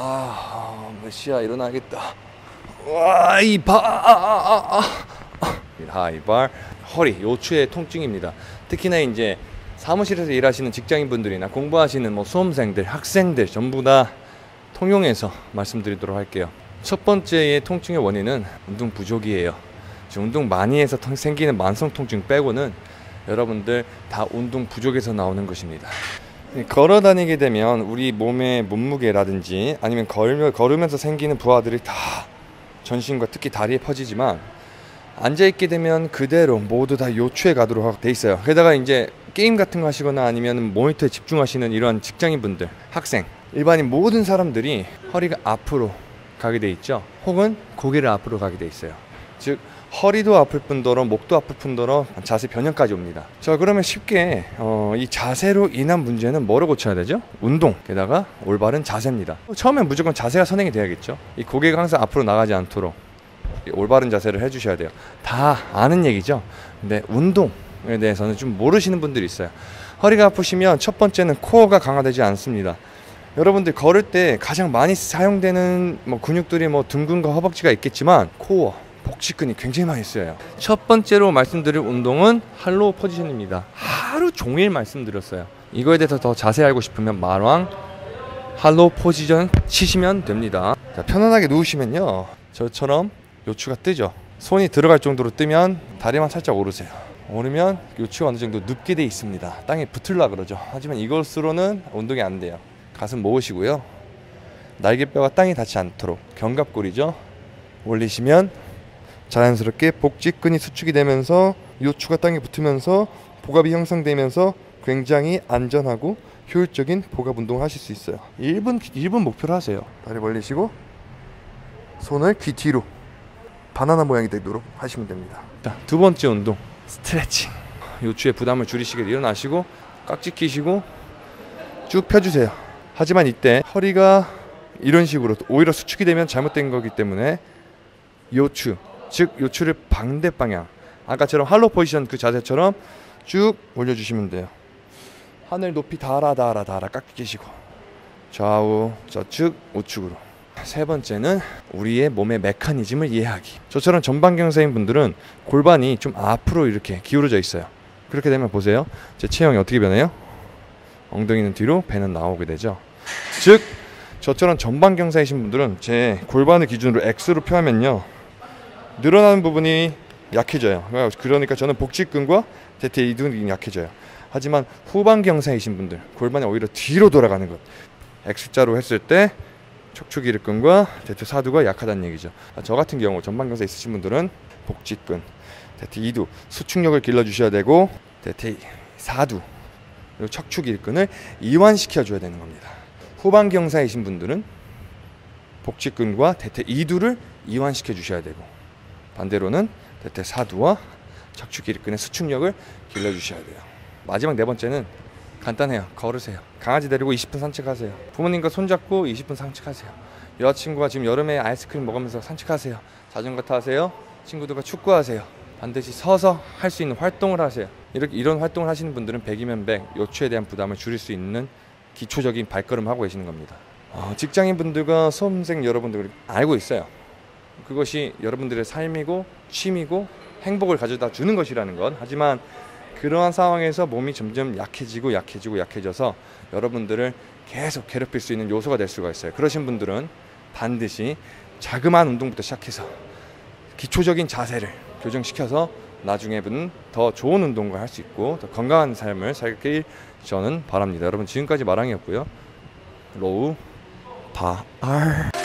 아, 메시아 일어나겠다. 와, 이 바, 아, 아, 아, 아. 하이발 허리 요추의 통증입니다. 특히나 이제 사무실에서 일하시는 직장인분들이나 공부하시는 뭐 수험생들, 학생들 전부 다 통용해서 말씀드리도록 할게요. 첫 번째의 통증의 원인은 운동 부족이에요. 운동 많이 해서 통- 생기는 만성 통증 빼고는 여러분들 다 운동 부족에서 나오는 것입니다. 걸어 다니게 되면 우리 몸의 몸무게라든지 아니면 걸며, 걸으면서 생기는 부하들이 다 전신과 특히 다리에 퍼지지만 앉아 있게 되면 그대로 모두 다 요추에 가도록 돼 있어요. 게다가 이제 게임 같은 거 하시거나 아니면 모니터에 집중하시는 이런 직장인 분들, 학생, 일반인 모든 사람들이 허리가 앞으로 가게 돼 있죠. 혹은 고개를 앞으로 가게 돼 있어요. 즉 허리도 아플 뿐더러 목도 아플 뿐더러 자세 변형까지 옵니다. 자 그러면 쉽게 어, 이 자세로 인한 문제는 뭐로 고쳐야 되죠? 운동 게다가 올바른 자세입니다. 처음엔 무조건 자세가 선행이 돼야겠죠. 이 고개가 항상 앞으로 나가지 않도록 이 올바른 자세를 해주셔야 돼요. 다 아는 얘기죠. 근데 운동에 대해서는 좀 모르시는 분들이 있어요. 허리가 아프시면 첫 번째는 코어가 강화되지 않습니다. 여러분들 걸을 때 가장 많이 사용되는 뭐 근육들이 뭐 둔근과 허벅지가 있겠지만 코어, 복식근이 굉장히 많이 쓰여요. 첫 번째로 말씀드릴 운동은 hollow position입니다. 하루 종일 말씀드렸어요. 이거에 대해서 더 자세히 알고 싶으면 마왕 hollow position 치시면 됩니다. 자, 편안하게 누우시면요. 저처럼 요추가 뜨죠. 손이 들어갈 정도로 뜨면 다리만 살짝 오르세요. 오르면 요추가 어느 정도 눕게 돼 있습니다. 땅에 붙을라 그러죠. 하지만 이것으로는 운동이 안 돼요. 가슴 모으시고요. 날개뼈가 땅에 닿지 않도록 견갑골이죠. 올리시면 자연스럽게 복직근이 수축이 되면서 요추가 땅에 붙으면서 복압이 형성되면서 굉장히 안전하고 효율적인 복압 운동을 하실 수 있어요. 1분 1분 목표로 하세요. 다리 벌리시고 손을 귀 뒤로 바나나 모양이 되도록 하시면 됩니다. 자, 두 번째 운동 스트레칭. 요추의 부담을 줄이시게 일어나시고 깍지 끼시고 쭉 펴주세요. 하지만 이때 허리가 이런 식으로 오히려 수축이 되면 잘못된 거기 때문에 요추 즉 요추를 반대 방향 아까처럼 할로 포지션 그 자세처럼 쭉 올려주시면 돼요. 하늘 높이 달아 달아 달아 끼시고 좌우 좌측 우측으로 세 번째는 우리의 몸의 메커니즘을 이해하기. 저처럼 전방경사인 분들은 골반이 좀 앞으로 이렇게 기울어져 있어요. 그렇게 되면 보세요. 제 체형이 어떻게 변해요? 엉덩이는 뒤로, 배는 나오게 되죠. 즉, 저처럼 전방경사이신 분들은 제 골반을 기준으로 X로 표하면요. 늘어나는 부분이 약해져요. 그러니까 저는 복직근과 대퇴 이등이 약해져요. 하지만 후방경사이신 분들, 골반이 오히려 뒤로 돌아가는 것. X자로 했을 때 척추기립근과 대퇴 사두가 약하다는 얘기죠. 아, 저 같은 경우 전방경사 있으신 분들은 복직근, 대퇴 이두 수축력을 길러 주셔야 되고 대퇴 사두 그리고 척추기립근을 이완시켜 줘야 되는 겁니다. 후방경사이신 분들은 복직근과 대퇴 이두를 이완시켜 주셔야 되고 반대로는 대퇴 사두와 척추기립근의 수축력을 길러 주셔야 돼요. 마지막 네 번째는 간단해요. 걸으세요. 강아지 데리고 20분 산책하세요. 부모님과 손잡고 20분 산책하세요. 여자친구가 지금 여름에 아이스크림 먹으면서 산책하세요. 자전거 타세요. 친구들과 축구하세요. 반드시 서서 할 수 있는 활동을 하세요. 이렇게 이런 활동을 하시는 분들은 100이면 100 요추에 대한 부담을 줄일 수 있는 기초적인 발걸음 하고 계시는 겁니다. 어, 직장인 분들과 수험생 여러분들 알고 있어요. 그것이 여러분들의 삶이고 취미고 행복을 가져다 주는 것이라는 것. 하지만 그러한 상황에서 몸이 점점 약해지고 약해지고 약해져서 여러분들을 계속 괴롭힐 수 있는 요소가 될 수가 있어요. 그러신 분들은 반드시 자그마한 운동부터 시작해서 기초적인 자세를 교정시켜서 나중에는 더 좋은 운동을 할수 있고 더 건강한 삶을 살길 저는 바랍니다. 여러분 지금까지 마랑이었고요. 로우 바알